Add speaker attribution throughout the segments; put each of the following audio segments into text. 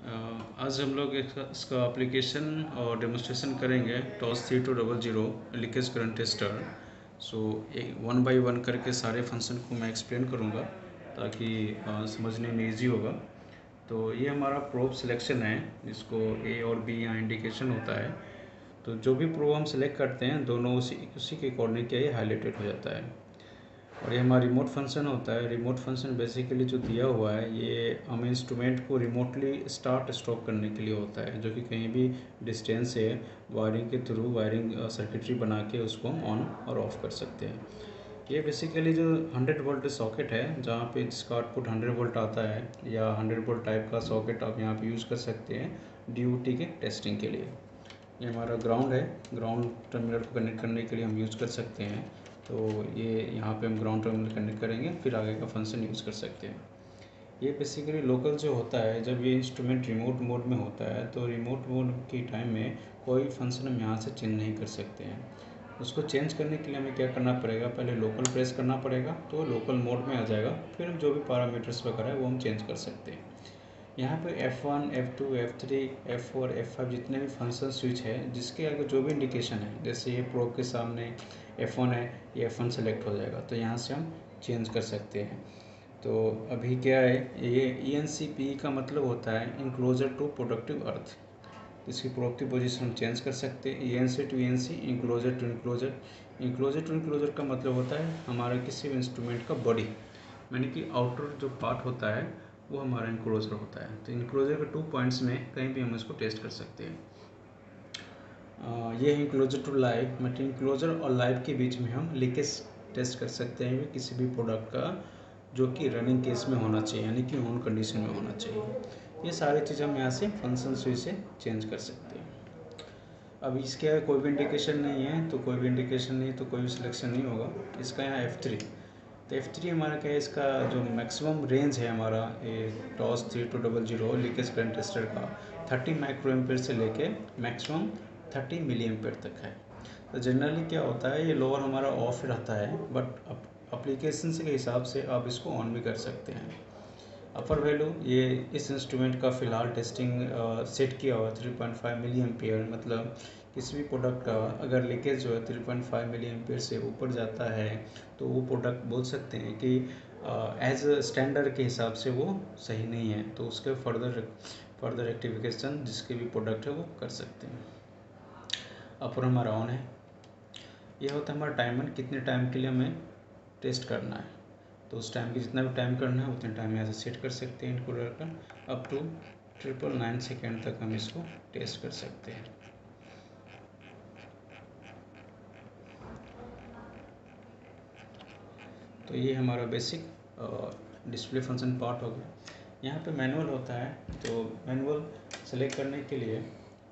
Speaker 1: आज हम लोग इसका एप्लीकेशन और डेमोस्ट्रेशन करेंगे, TOS three two double zero, leakage current tester. So एक वन बाय वन करके सारे फ़ंक्शन को मैं एक्सप्लेन करूँगा, ताकि समझने में इजी होगा। तो ये हमारा प्रोब सिलेक्शन है, जिसको ए और बी यहाँ इंडिकेशन होता है। तो जो भी प्रोब हम सेलेक्ट करते हैं, दोनों उसी उसी के अकॉर्डिंग क्या ये हाईलाइटेड हो जाता है। और ये हमारा रिमोट फ़ंक्शन होता है। रिमोट फ़ंक्शन बेसिकली जो दिया हुआ है, ये हम इंस्ट्रूमेंट को रिमोटली स्टार्ट स्टॉप करने के लिए होता है, जो कि कहीं भी डिस्टेंस से वायरिंग के थ्रू वायरिंग सर्किटरी बना के उसको हम ऑन और ऑफ़ कर सकते हैं। ये बेसिकली जो 100 वोल्ट सॉकेट है, जहाँ पे जिसका आउटपुट 100 वोल्ट आता है, या 100 वोल्ट टाइप का सॉकेट आप यहाँ पे यूज़ कर सकते हैं डी के टेस्टिंग के लिए। ये हमारा ग्राउंड है। ग्राउंड टर्मिनल को कनेक्ट करने के लिए हम यूज़ कर सकते हैं। तो ये यहाँ पे हम ग्राउंड टर्मिनल कनेक्ट करेंगे फिर आगे का फ़ंक्शन यूज़ कर सकते हैं। ये बेसिकली लोकल जो होता है जब ये इंस्ट्रूमेंट रिमोट मोड में होता है तो रिमोट मोड के टाइम में कोई फ़ंक्शन हम यहाँ से चेंज नहीं कर सकते हैं। उसको चेंज करने के लिए हमें क्या करना पड़ेगा? पहले लोकल प्रेस करना पड़ेगा तो लोकल मोड में आ जाएगा फिर हम जो भी पैरामीटर्स वगैरह है वो हम चेंज कर सकते हैं। यहाँ पे F1, F2, F3, F4, F5 जितने भी फ़ंक्शन स्विच है जिसके आगे जो भी इंडिकेशन है जैसे ये प्रोब के सामने F1 है, ये F1 सेलेक्ट हो जाएगा। तो यहाँ से हम चेंज कर सकते हैं। तो अभी क्या है, ये ई एन सी पी का मतलब होता है इनक्लोजर टू प्रोडक्टिव अर्थ इसकी प्रोडक्टिव पोजिशन हम चेंज कर सकते हैं। E N C to E N C enclosure to enclosure enclosure to enclosure का मतलब होता है हमारा किसी भी इंस्ट्रूमेंट का बॉडी यानी कि आउटर जो पार्ट होता है, वो हमारा इंक्लोजर होता है। तो इंक्लोजर के टू पॉइंट्स में कहीं भी हम इसको टेस्ट कर सकते हैं। ये है इंक्लोजर टू लाइव मतलब इंक्लोजर और लाइव के बीच में हम लीकेज टेस्ट कर सकते हैं किसी भी प्रोडक्ट का जो कि रनिंग केस में होना चाहिए, यानी कि ऑन कंडीशन में होना चाहिए। ये सारी चीज़ हम यहाँ से फ़ंक्शन स्विच से चेंज कर सकते हैं। अब इसके अगर कोई भी इंडिकेशन नहीं है तो कोई भी इंडिकेशन नहीं तो कोई भी सिलेक्शन नहीं होगा। इसका यहाँ एफ़ थ्री तो एफ़ थ्री हमारा क्या है, इसका जो मैक्सिमम रेंज है हमारा, ये TOS three two double zero, leakage current tester का थर्टी माइक्रो एम्पेयर से लेके मैक्सिमम थर्टी मिली एम्पेयर तक है। तो जनरली क्या होता है, ये लोअर हमारा ऑफ़ रहता है बट अप्लीकेशन के हिसाब से आप इसको ऑन भी कर सकते हैं। अपर वैल्यू ये इस इंस्ट्रूमेंट का फ़िलहाल टेस्टिंग सेट किया हुआ three point five milli ampere मतलब किसी भी प्रोडक्ट का अगर लीकेज जो है three point five milli ampere से ऊपर जाता है तो वो प्रोडक्ट बोल सकते हैं कि एज स्टैंडर्ड के हिसाब से वो सही नहीं है। तो उसके फर्दर फर्दर रेक्टिफिकेशन जिसके भी प्रोडक्ट है, वो कर सकते हैं। अपर हमारा ऑन है। यह होता है हमारा टाइमर कितने टाइम के लिए हमें टेस्ट करना है। तो उस टाइम की जितना भी टाइम करना है, उतने टाइम यहाँ से सेट कर सकते हैं इनकोडर का up to triple nine second तक हम इसको टेस्ट कर सकते हैं। तो ये हमारा बेसिक डिस्प्ले फ़ंक्शन पार्ट हो गया। यहाँ पे मैनुअल होता है तो मैनुअल सेलेक्ट करने के लिए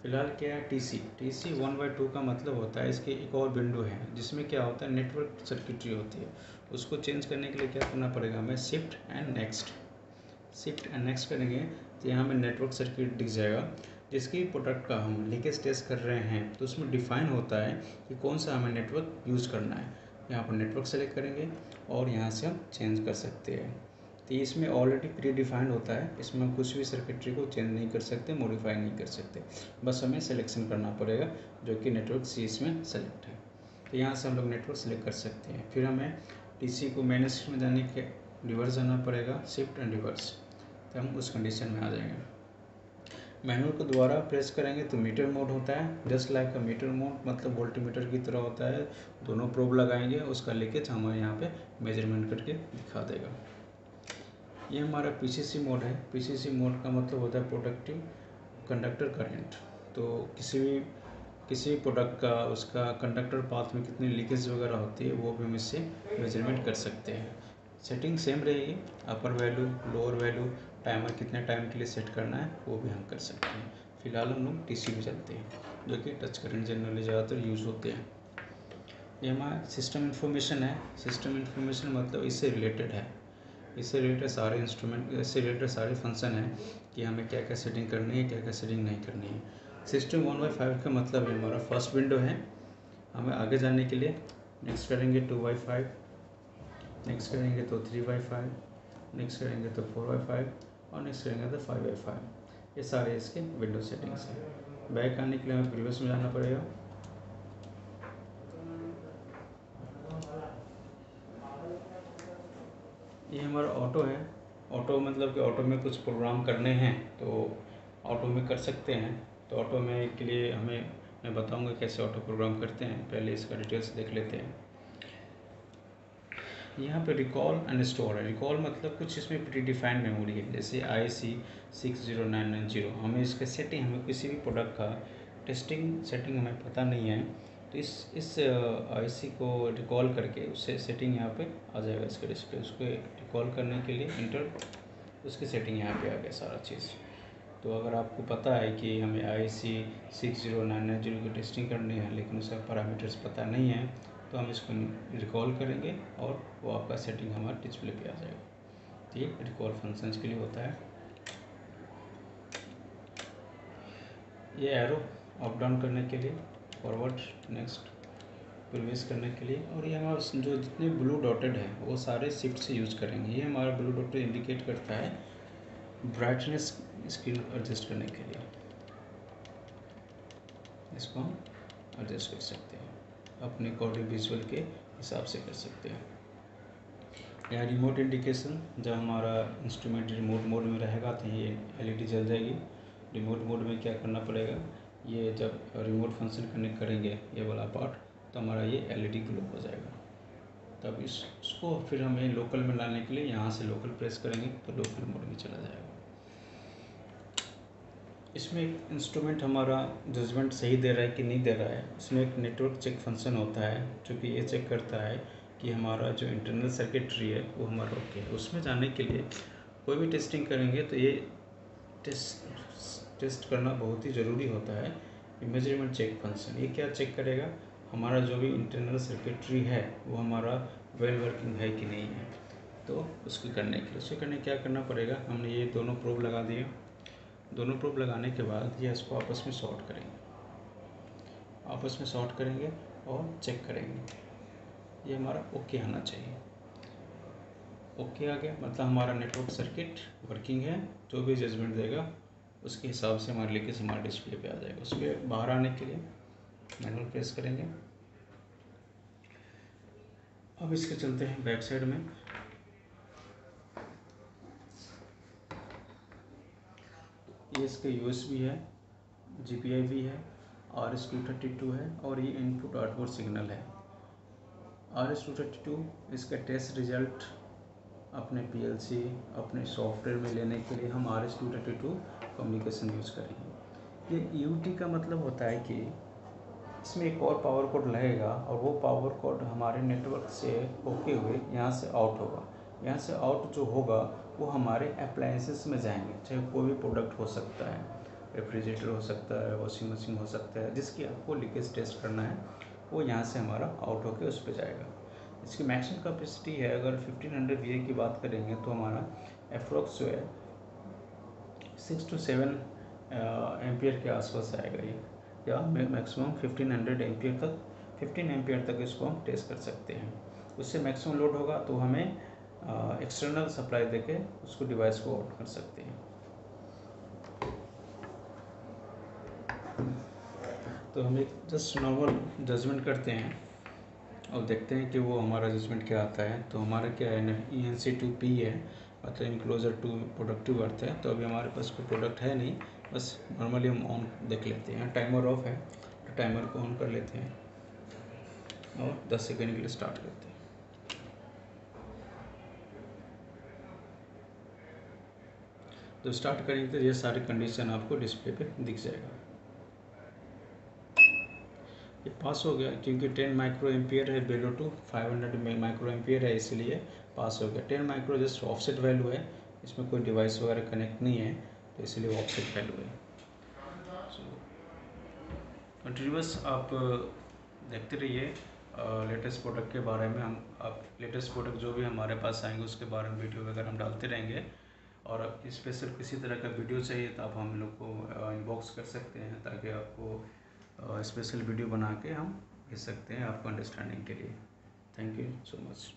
Speaker 1: फ़िलहाल क्या है? T C T C one by two का मतलब होता है इसके एक और विंडो है, जिसमें क्या होता है? नेटवर्क सर्किटरी होती है। उसको चेंज करने के लिए क्या करना पड़ेगा? हमें shift and next shift and next करेंगे तो यहाँ हमें नेटवर्क सर्किट दिख जाएगा, जिसकी प्रोडक्ट का हम लीकेज टेस्ट कर रहे हैं। तो उसमें डिफाइन होता है कि कौन सा हमें नेटवर्क यूज़ करना है। यहाँ पर नेटवर्क सेलेक्ट करेंगे और यहाँ से हम चेंज कर सकते हैं। तो इसमें ऑलरेडी प्री डिफाइंड होता है। इसमें कुछ भी सर्किटरी को चेंज नहीं कर सकते मॉडिफाई नहीं कर सकते। बस हमें सिलेक्शन करना पड़ेगा, जो कि नेटवर्क सी इसमें सेलेक्ट है। तो यहाँ से हम लोग नेटवर्क सेलेक्ट कर सकते हैं। फिर हमें टी को मैनेज में जाने के रिवर्स जाना पड़ेगा शिफ्ट एंड रिवर्स तो हम उस कंडीशन में आ जाएँगे। मैनुअल को दोबारा प्रेस करेंगे तो मीटर मोड होता है। Just like a meter mode मतलब वोल्टीमीटर की तरह होता है। दोनों प्रोब लगाएँगे, उसका लीकेज हमारे यहाँ पे मेज़रमेंट करके दिखा देगा। ये हमारा पीसीसी मोड है। पीसीसी मोड का मतलब होता है प्रोडक्टिव कंडक्टर करंट तो किसी भी, किसी प्रोडक्ट का, उसका कंडक्टर पाथ में कितनी लीकेज वगैरह होती है, वो भी हम इससे मेज़रमेंट कर सकते हैं। सेटिंग सेम रहेगी। Upper value lower value timer कितने टाइम के लिए सेट करना है, वो भी हम कर सकते हैं। फ़िलहाल हम लोग टी में चलते हैं, जो कि टच करंट जनरली ज़्यादातर यूज़ होते हैं। ये हमारा सिस्टम इन्फॉर्मेशन है। सिस्टम इन्फॉर्मेशन मतलब इससे रिलेटेड है। इससे रिलेटेड सारे इंस्ट्रूमेंट इससे रिलेटेड सारे फ़ंक्शन हैं कि हमें क्या क्या सेटिंग करनी है क्या क्या सेटिंग नहीं करनी है। सिस्टम वन बाई फाइव का मतलब है हमारा फ़र्स्ट विंडो है। हमें आगे जाने के लिए नेक्स्ट करेंगे टू बाई फाइव नेक्स्ट करेंगे तो थ्री बाई फाइव नेक्स्ट करेंगे तो फोर बाई फाइव और नेक्स्ट करेंगे तो फाइव बाई फाइव ये सारे इसके विंडो सेटिंग्स हैं। बैक आने के लिए हमें प्रीवियस में जाना पड़ेगा। ये हमारा ऑटो है। ऑटो मतलब कि ऑटो में कुछ प्रोग्राम करने हैं तो ऑटो में कर सकते हैं। तो ऑटो में के लिए हमें, मैं बताऊँगा कैसे ऑटो प्रोग्राम करते हैं। पहले इसका डिटेल्स देख लेते हैं। यहाँ पे रिकॉल एंड स्टोर है। रिकॉल मतलब कुछ इसमें प्री डिफाइंड मेमोरी है, जैसे I C six zero nine nine zero हमें इसका सेटिंग हमें किसी भी प्रोडक्ट का टेस्टिंग सेटिंग हमें पता नहीं है। तो इस इस आई सी को रिकॉल करके उससे सेटिंग यहाँ पे आ जाएगा इसके डिस्प्ले उसको रिकॉल करने के लिए इंटर उसकी सेटिंग यहाँ पे आ गया सारा चीज़। तो अगर आपको पता है कि हमें I C six zero nine nine zero की टेस्टिंग करनी है, लेकिन उसका पैरामीटर्स पता नहीं है तो हम इसको रिकॉल करेंगे और वो आपका सेटिंग हमारे डिस्प्ले पे आ जाएगा। ठीक है रिकॉल फ़ंक्शंस के लिए होता है। ये एरो अप डाउन करने के लिए। फॉरवर्ड नेक्स्ट प्रवेश करने के लिए। और ये हमारा जो जितने ब्लू डॉटेड है, वो सारे शिफ्ट से यूज़ करेंगे। ये हमारा ब्लू डॉटेड इंडिकेट करता है ब्राइटनेस स्क्रीन एडजस्ट करने के लिए। इसको हम एडजस्ट कर सकते हैं। अपने अकॉर्डिंग विजुअल के हिसाब से कर सकते हैं। यहाँ रिमोट इंडिकेशन जब हमारा इंस्ट्रूमेंट रिमोट मोड में रहेगा तो ये एलईडी जल जाएगी। रिमोट मोड में क्या करना पड़ेगा? ये जब रिमोट फ़ंक्शन कनेक्ट करेंगे, ये वाला पार्ट तो हमारा ये एलईडी ग्लो हो जाएगा। तब इस उसको फिर हमें लोकल में लाने के लिए यहाँ से लोकल प्रेस करेंगे तो लोकल मोड में चला जाएगा। इसमें एक इंस्ट्रूमेंट हमारा जजमेंट सही दे रहा है कि नहीं दे रहा है इसमें एक नेटवर्क चेक फ़ंक्शन होता है, जो कि ये चेक करता है कि हमारा जो इंटरनल सर्किटरी है, वो हमारा ओके है। उसमें जाने के लिए कोई भी टेस्टिंग करेंगे तो ये टेस्ट टेस्ट करना बहुत ही ज़रूरी होता है। मेज़रमेंट चेक फ़ंक्शन ये क्या चेक करेगा? हमारा जो भी इंटरनल सर्किटरी है, वो हमारा वेल वर्किंग है कि नहीं है? तो उसको करने के लिए, उसको करने क्या करना पड़ेगा? हमने ये दोनों प्रूफ लगा दिए। दोनों प्रोब लगाने के बाद ये इसको आपस में शॉर्ट करेंगे। आपस में शॉर्ट करेंगे और चेक करेंगे। ये हमारा ओके आना चाहिए। ओके आ गया। मतलब हमारा नेटवर्क सर्किट वर्किंग है। जो भी जजमेंट देगा उसके हिसाब से हमारे लेके हमारे डिस्प्ले पे आ जाएगा। उसमें बाहर आने के लिए मैनुअल प्रेस करेंगे। अब इसके चलते हैं बैक साइड में। ये इसका यू भी है जीपीआई भी है R S two thirty two है और ये इनपुट आउटपुट सिग्नल है। R S two thirty two इसका टेस्ट रिज़ल्ट अपने पीएलसी अपने सॉफ्टवेयर में लेने के लिए हम R S two thirty two communication use करेंगे। ये यूटी का मतलब होता है कि इसमें एक और पावर कोड लगेगा और वो पावर कोड हमारे नेटवर्क से होके हुए यहाँ से आउट होगा। यहाँ से आउट जो होगा, वो हमारे अप्लाइंसेस में जाएँगे, चाहे कोई भी प्रोडक्ट हो सकता है रेफ्रिजरेटर हो सकता है वॉशिंग मशीन हो सकता है, जिसकी आपको लीकेज टेस्ट करना है, वो यहाँ से हमारा आउट होके उस पर जाएगा। इसकी मैक्सिमम कैपेसिटी है, अगर 1500 हंड्रेड की बात करेंगे तो हमारा अप्रोक्स जो है सिक्स टू सेवन एम्पियर के आसपास आएगा ये। या मैक्सिमम फिफ्टीन हंड्रेड एम्पियर तक 15 एम्पियर तक इसको हम टेस्ट कर सकते हैं। उससे मैक्सिमम लोड होगा तो हमें एक्सटर्नल सप्लाई देके उसको डिवाइस को आउट कर सकते हैं। तो हम एक जस्ट नॉर्मल जजमेंट करते हैं और देखते हैं कि वो हमारा जजमेंट क्या आता है। तो हमारा क्या है E N C to P है। मतलब इनक्लोजर टू प्रोडक्टिव अर्थ है तो अभी हमारे पास कोई प्रोडक्ट है नहीं, बस नॉर्मली हम ऑन देख लेते हैं। टाइमर ऑफ़ है तो टाइमर को ऑन कर लेते हैं और 10 सेकेंड के लिए स्टार्ट करते हैं। तो स्टार्ट करेंगे तो ये सारी कंडीशन आपको डिस्प्ले पे दिख जाएगा। ये पास हो गया, क्योंकि 10 माइक्रो एम्पियर है बेलो टू 500 माइक्रो एम्पियर है इसलिए पास हो गया। 10 माइक्रो जस्ट ऑफसेट वैल्यू है, इसमें कोई डिवाइस वगैरह कनेक्ट नहीं है तो इसलिए ऑफसेट वैल्यू है। कंटिन्यूस आप, देखते रहिए लेटेस्ट प्रोडक्ट के बारे में हम, आप लेटेस्ट प्रोडक्ट जो भी हमारे पास आएँगे, उसके बारे में वीडियो वगैरह हम डालते रहेंगे। और स्पेशल किसी तरह का वीडियो चाहिए तो आप हम लोग को इनबॉक्स कर सकते हैं, ताकि आपको स्पेशल वीडियो बना के हम भेज सकते हैं आपको अंडरस्टैंडिंग के लिए। Thank you so much